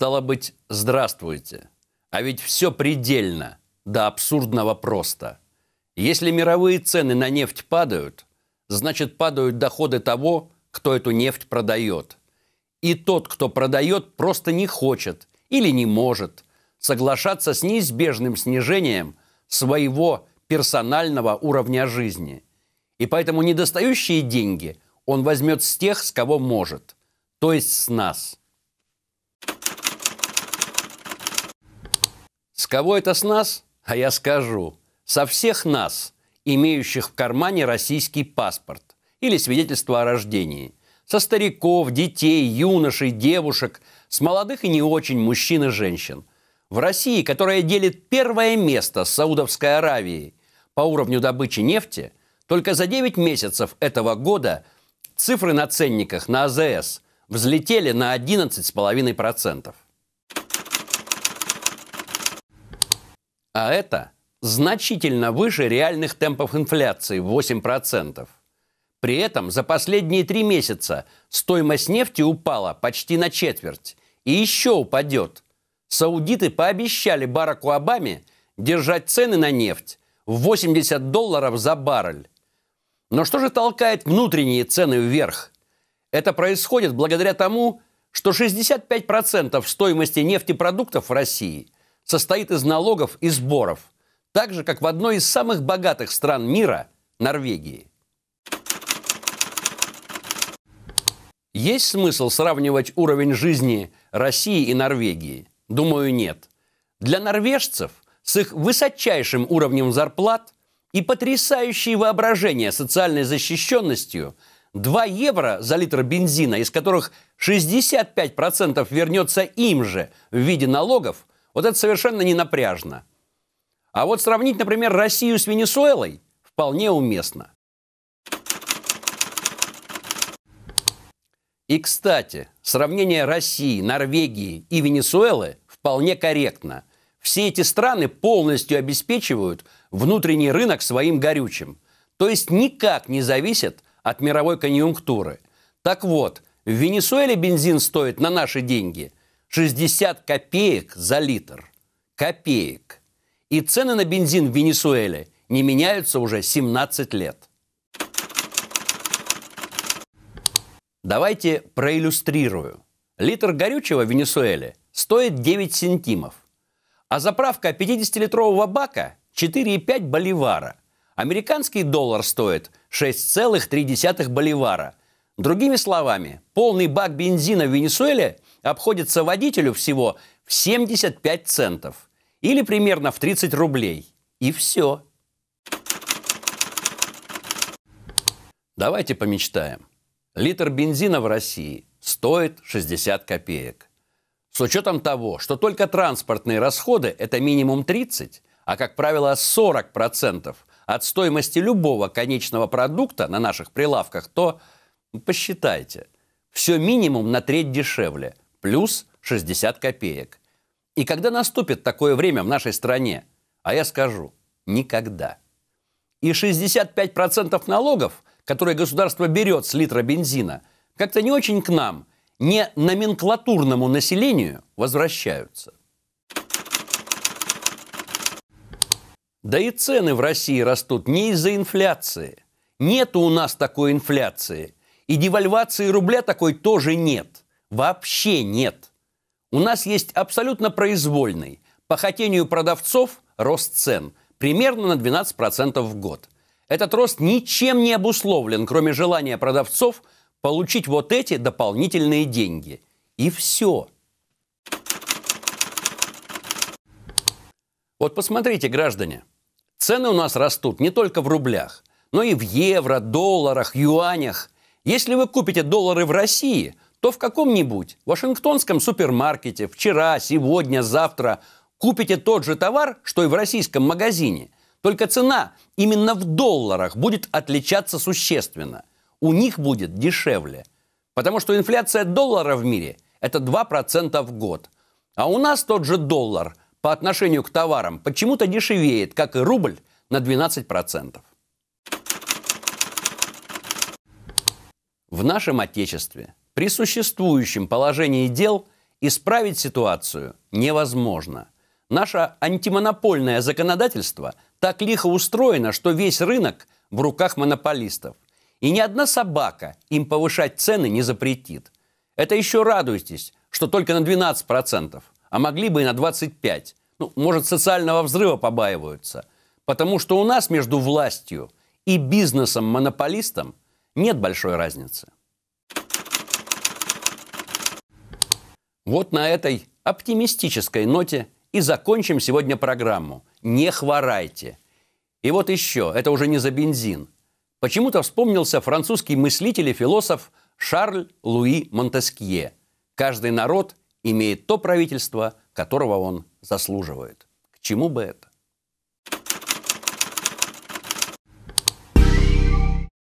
Стало быть, здравствуйте. А ведь все предельно, до абсурдного просто. Если мировые цены на нефть падают, значит падают доходы того, кто эту нефть продает. И тот, кто продает, просто не хочет или не может соглашаться с неизбежным снижением своего персонального уровня жизни. И поэтому недостающие деньги он возьмет с тех, с кого может, то есть с нас. С кого это с нас? А я скажу. Со всех нас, имеющих в кармане российский паспорт или свидетельство о рождении. Со стариков, детей, юношей, девушек, с молодых и не очень мужчин и женщин. В России, которая делит первое место с Саудовской Аравией по уровню добычи нефти, только за 9 месяцев этого года цифры на ценниках на АЗС взлетели на 11,5%. А это значительно выше реальных темпов инфляции в 8%. При этом за последние три месяца стоимость нефти упала почти на четверть и еще упадет. Саудиты пообещали Бараку Обаме держать цены на нефть в 80 долларов за баррель. Но что же толкает внутренние цены вверх? Это происходит благодаря тому, что 65% стоимости нефтепродуктов в России состоит из налогов и сборов, так же, как в одной из самых богатых стран мира – Норвегии. Есть смысл сравнивать уровень жизни России и Норвегии? Думаю, нет. Для норвежцев с их высочайшим уровнем зарплат и потрясающей воображение социальной защищенностью 2 евро за литр бензина, из которых 65% вернется им же в виде налогов, вот это совершенно не напряжно. А вот сравнить, например, Россию с Венесуэлой вполне уместно. И, кстати, сравнение России, Норвегии и Венесуэлы вполне корректно. Все эти страны полностью обеспечивают внутренний рынок своим горючим, то есть никак не зависят от мировой конъюнктуры. Так вот, в Венесуэле бензин стоит на наши деньги 60 копеек за литр. Копеек. И цены на бензин в Венесуэле не меняются уже 17 лет. Давайте проиллюстрирую. Литр горючего в Венесуэле стоит 9 сантимов, а заправка 50-литрового бака 4,5 боливара. Американский доллар стоит 6,3 боливара. Другими словами, полный бак бензина в Венесуэле обходится водителю всего в 75 центов или примерно в 30 рублей. И все. Давайте помечтаем. Литр бензина в России стоит 60 копеек. С учетом того, что только транспортные расходы – это минимум 30, а, как правило, 40% от стоимости любого конечного продукта на наших прилавках, то посчитайте, все минимум на треть дешевле, плюс 60 копеек. И когда наступит такое время в нашей стране? А я скажу – никогда. И 65% налогов – которые государство берет с литра бензина, как-то не очень к нам, не номенклатурному населению возвращаются. Да и цены в России растут не из-за инфляции. Нет у нас такой инфляции. И девальвации рубля такой тоже нет. Вообще нет. У нас есть абсолютно произвольный, по хотению продавцов, рост цен примерно на 12% в год – этот рост ничем не обусловлен, кроме желания продавцов получить вот эти дополнительные деньги. И все. Вот посмотрите, граждане, цены у нас растут не только в рублях, но и в евро, долларах, юанях. Если вы купите доллары в России, то в каком-нибудь вашингтонском супермаркете вчера, сегодня, завтра купите тот же товар, что и в российском магазине – только цена именно в долларах будет отличаться существенно. У них будет дешевле. Потому что инфляция доллара в мире – это 2% в год. А у нас тот же доллар по отношению к товарам почему-то дешевеет, как и рубль, на 12%. В нашем Отечестве при существующем положении дел Исправить ситуацию невозможно. Наше антимонопольное законодательство так лихо устроено, что весь рынок в руках монополистов. И ни одна собака им повышать цены не запретит. Это еще радуйтесь, что только на 12%, а могли бы и на 25%. Ну, может, социального взрыва побаиваются. Потому что у нас между властью и бизнесом-монополистом нет большой разницы. Вот на этой оптимистической ноте и закончим сегодня программу. Не хворайте. И вот еще, это уже не за бензин. Почему-то вспомнился французский мыслитель и философ Шарль Луи Монтескье. Каждый народ имеет то правительство, которого он заслуживает. К чему бы это?